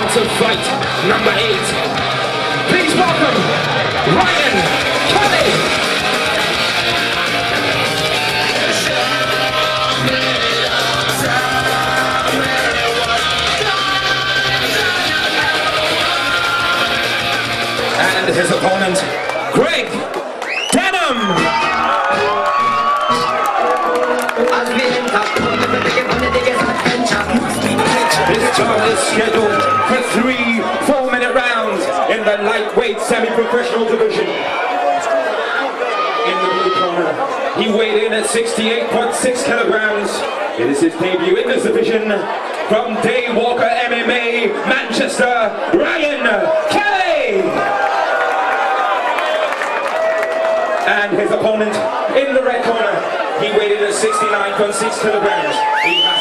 To fight number eight. Please welcome Ryan Kelly. And his opponent, Greg Denham. This job is scheduled three four-minute rounds in the lightweight semi-professional division. In the blue corner, he weighed in at 68.6 kilograms. It is his debut in this division from Daywalker MMA, Manchester, Ryan Kelly. And his opponent in the red corner, he weighed in at 69.6 kilograms.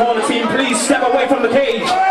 Corner team, please step away from the cage.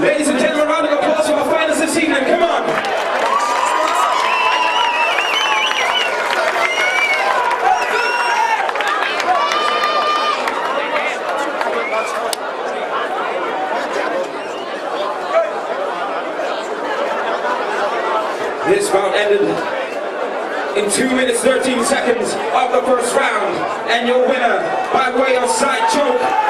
Ladies and gentlemen, round of applause for our finalists this evening. Come on. This bout ended in 2 minutes 13 seconds of the first round. And your winner by way of side choke